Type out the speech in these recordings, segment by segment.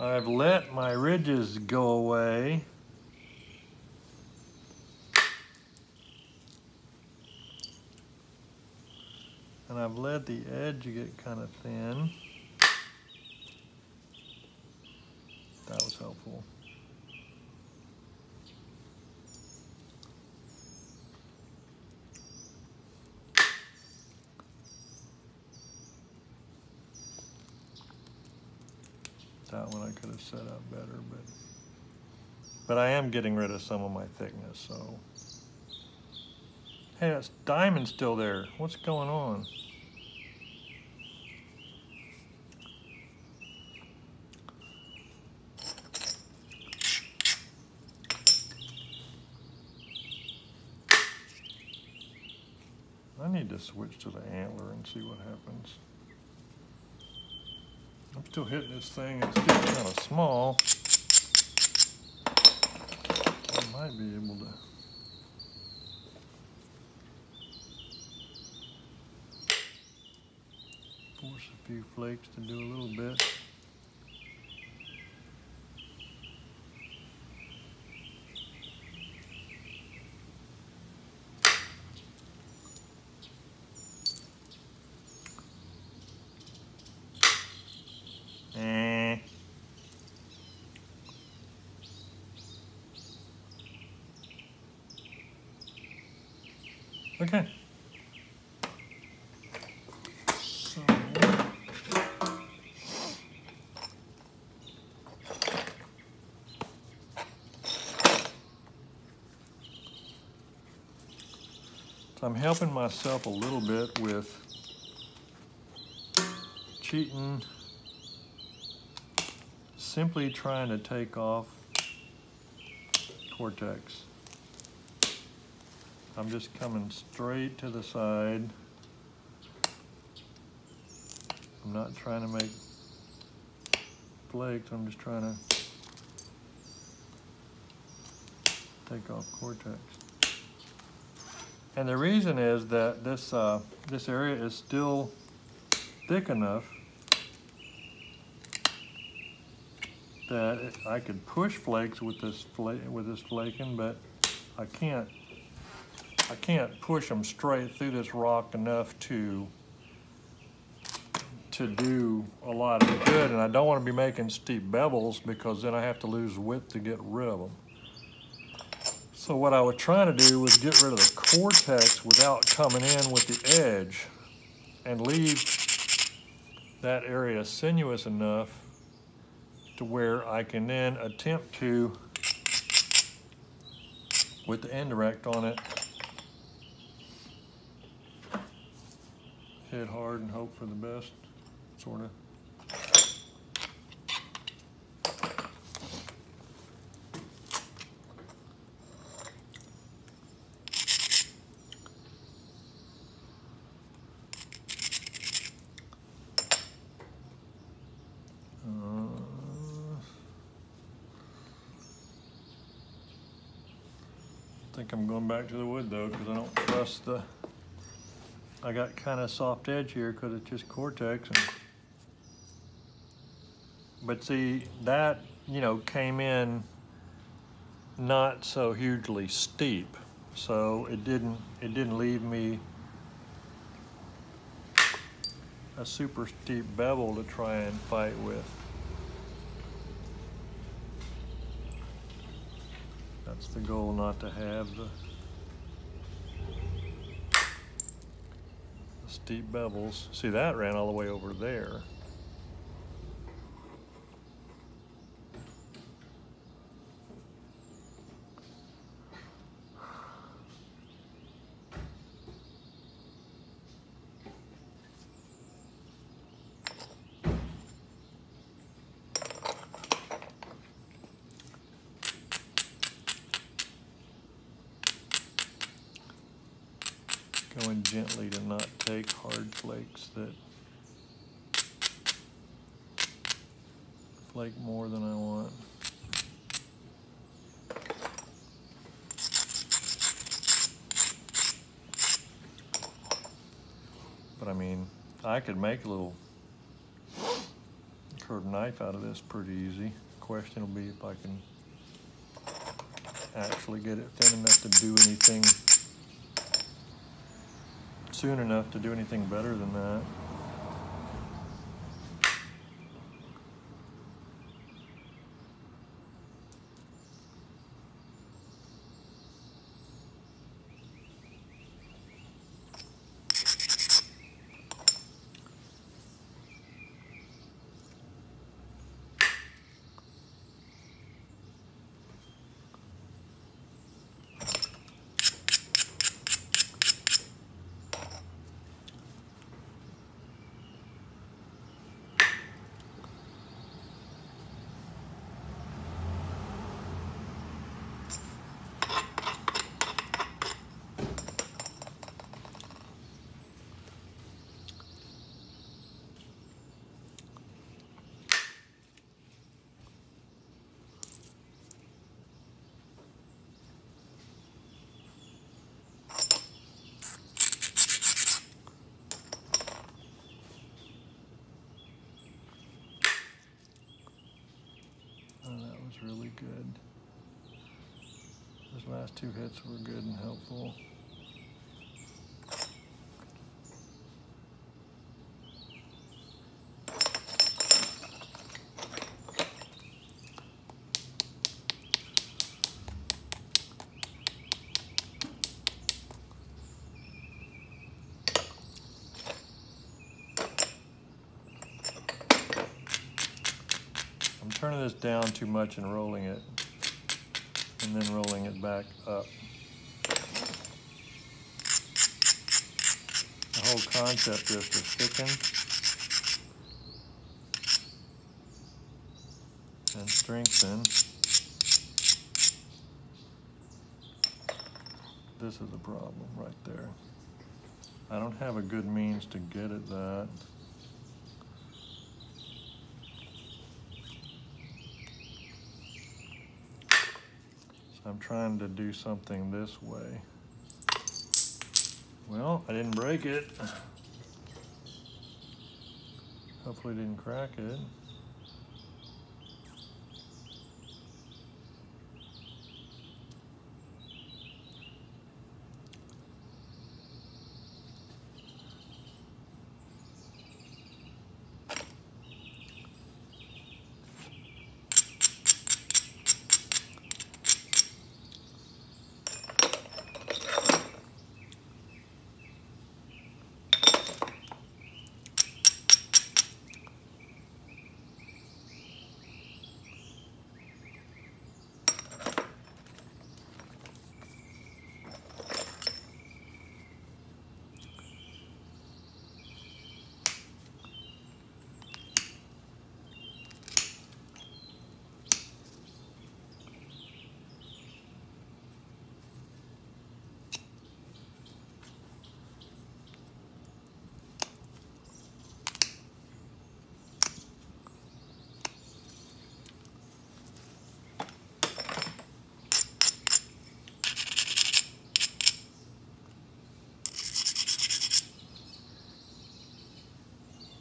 I've let my ridges go away. And I've let the edge get kind of thin. That was helpful. That one I could have set up better, but but I am getting rid of some of my thickness, so. Hey, that's diamond still there. What's going on? I need to switch to the antler and see what happens. Still hitting this thing. It's still kind of small. I might be able to. Force a few flakes to do a little bit. Okay. So, so I'm helping myself a little bit with cheating simply trying to take off cortex. I'm just coming straight to the side. I'm not trying to make flakes, I'm just trying to take off cortex. And the reason is that this, uh, this area is still thick enough that I could push flakes with this with this flaking, but I can't, I can't push them straight through this rock enough to, to do a lot of good. And I don't want to be making steep bevels because then I have to lose width to get rid of them. So what I was trying to do was get rid of the cortex without coming in with the edge and leave that area sinuous enough to where I can then attempt to, with the indirect on it, hit hard and hope for the best, sort of. Uh, I think I'm going back to the wood though, because I don't trust the, I got kind of soft edge here because it's just cortex. And, but see, that, you know, came in not so hugely steep. So it didn't, it didn't leave me a super steep bevel to try and fight with. That's the goal, not to have the, steep bevels. See, that ran all the way over there. Going gently to not take hard flakes that flake more than I want. But I mean, I could make a little curved knife out of this pretty easy. Question will be if I can actually get it thin enough to do anything soon enough to do anything better than that. Oh, that was really good. Those last two hits were good and helpful. I'm turning this down too much and rolling it, and then rolling it back up. The whole concept is to thicken and strengthen. This is a problem right there. I don't have a good means to get at that. I'm trying to do something this way. Well, I didn't break it. Hopefully didn't crack it.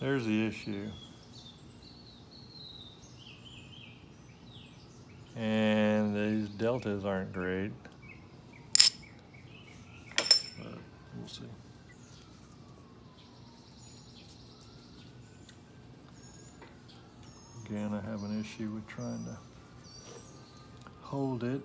There's the issue. And these deltas aren't great. But we'll see. Again, I have an issue with trying to hold it.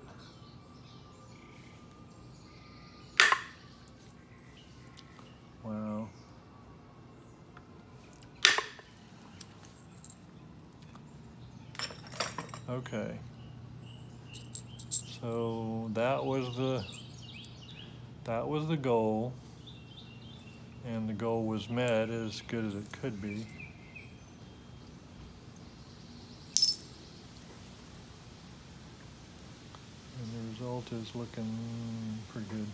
Okay. So that was the that was the goal. And the goal was met as good as it could be. And the result is looking pretty good.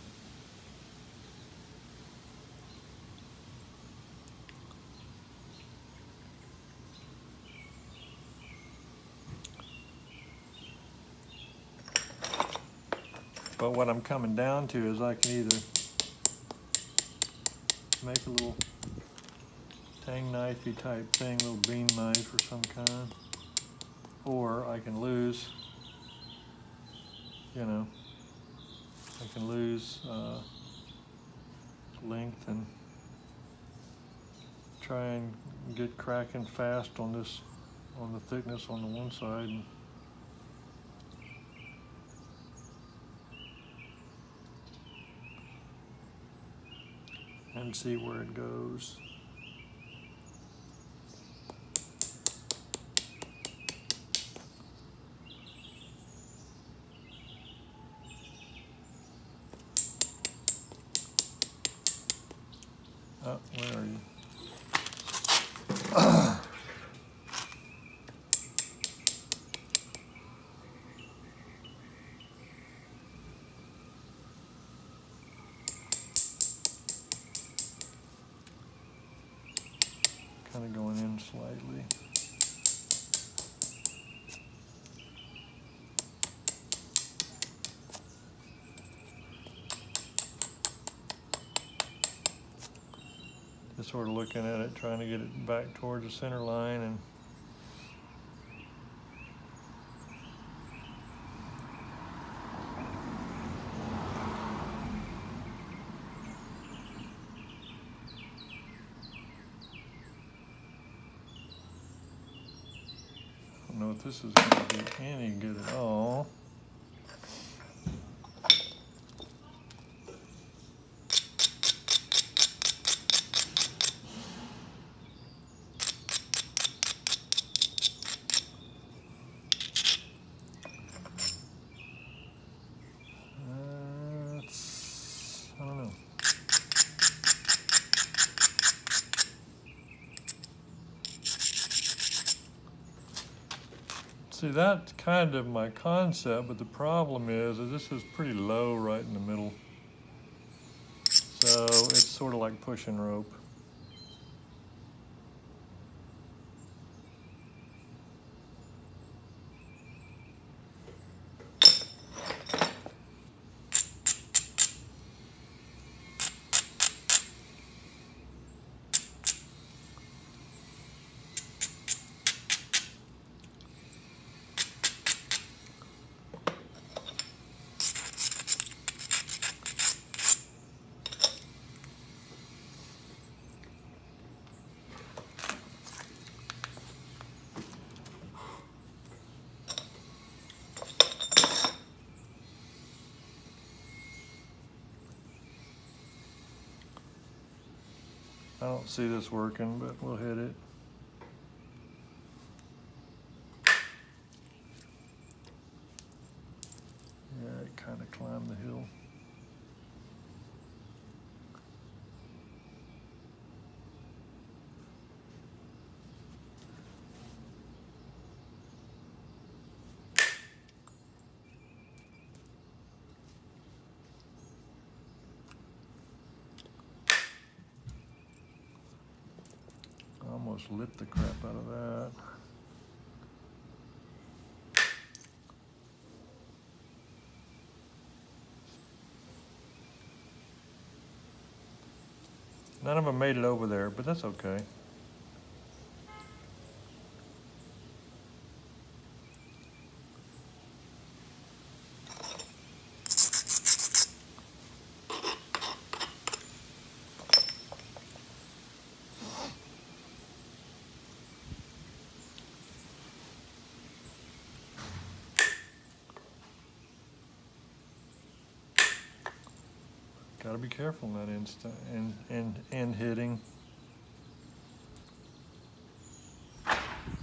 But what I'm coming down to is I can either make a little tang knifey type thing, little bean knife or some kind. Or I can lose, you know, I can lose uh, length and try and get cracking fast on this, on the thickness on the one side. And and see where it goes. Oh, where are you? Kind of going in slightly. Just sort of looking at it, trying to get it back towards the center line and this is going to be any good at all. That's, I don't know. See, that's kind of my concept, but the problem is that this is pretty low right in the middle. So it's sort of like pushing rope. Don't see this working, but we'll hit it. Yeah, it kind of climbed the hill. I Almost lit the crap out of that. None of them made it over there, but that's okay. Gotta be careful in that instant and and and hitting.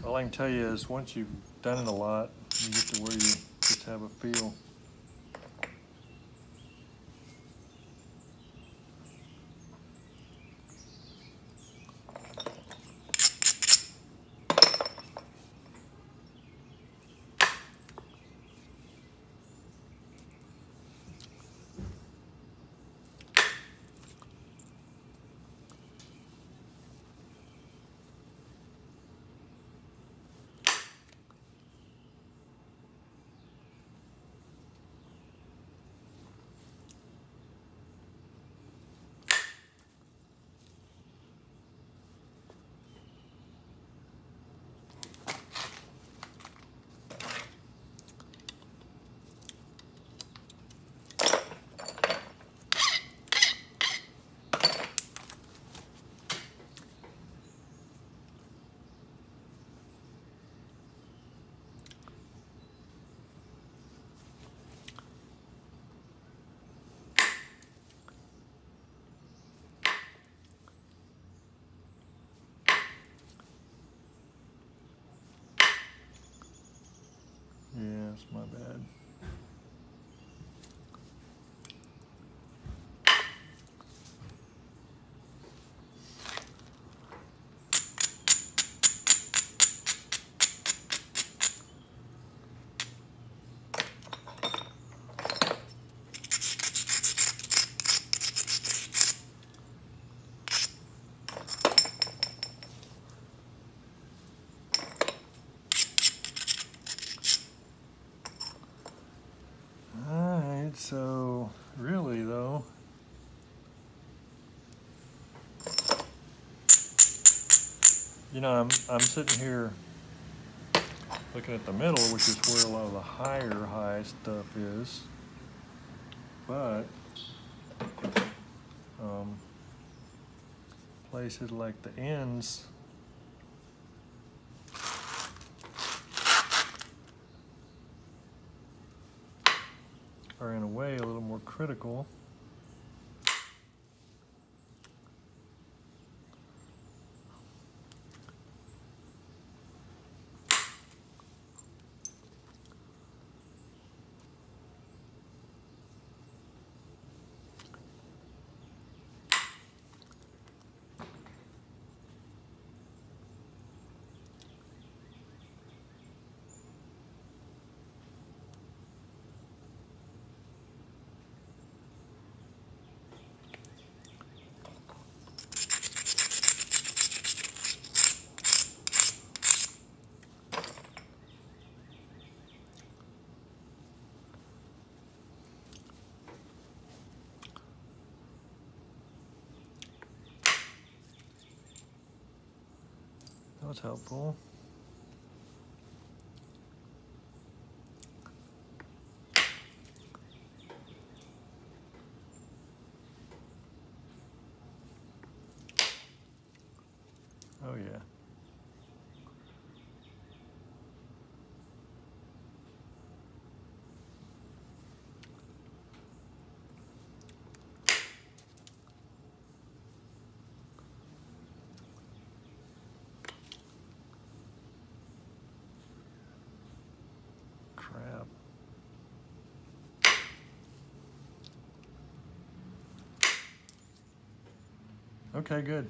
All I can tell you is once you've done it a lot, you get to where you just have a feel. My bad. Alright, so really though, you know, I'm, I'm sitting here looking at the middle, which is where a lot of the higher high stuff is. But um, places like the ends are in a way a little more critical. Was helpful. Oh yeah. Crap. Okay, good.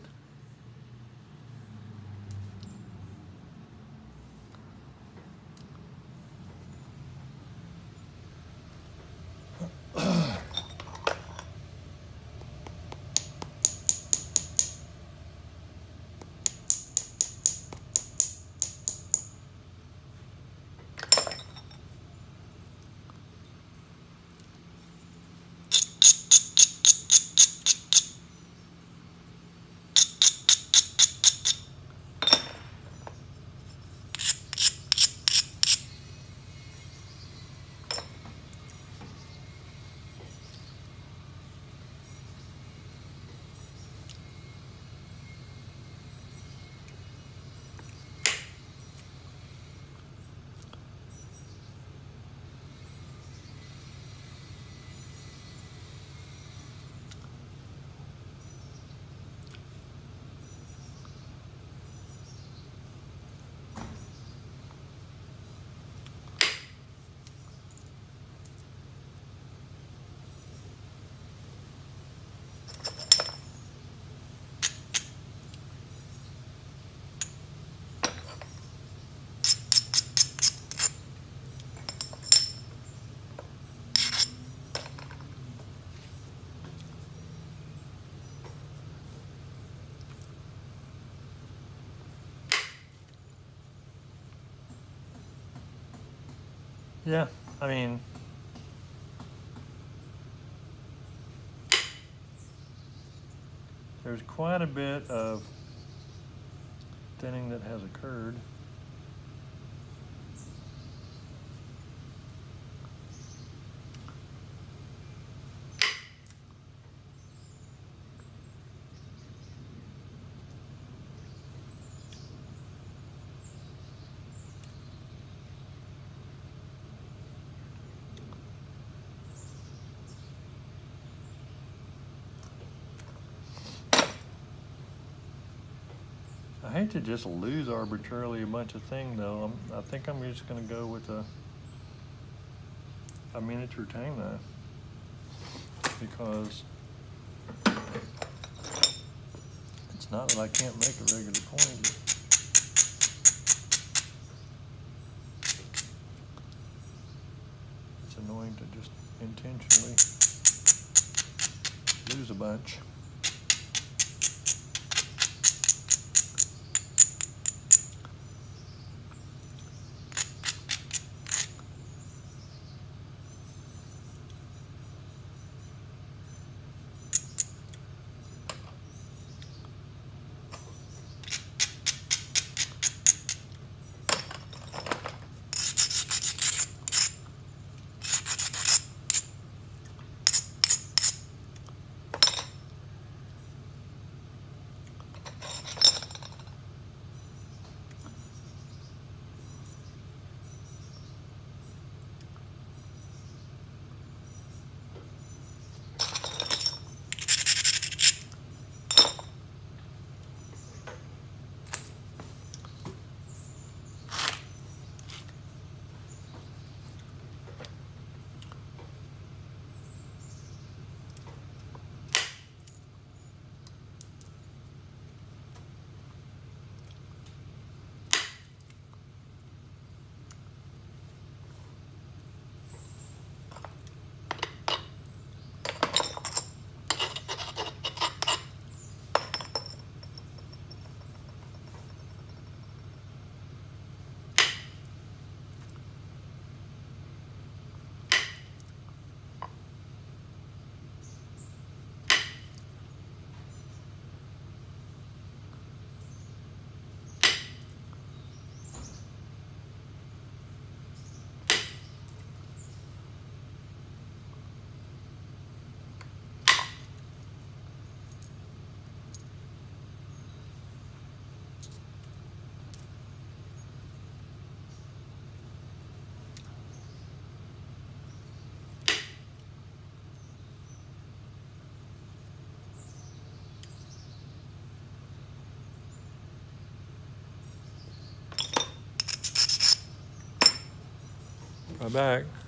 Yeah, I mean, there's quite a bit of thinning that has occurred. I hate to just lose arbitrarily a bunch of thing though. I'm, I think I'm just gonna go with a a miniature tang knife because it's not that I can't make a regular point. It's annoying to just intentionally lose a bunch. Right back.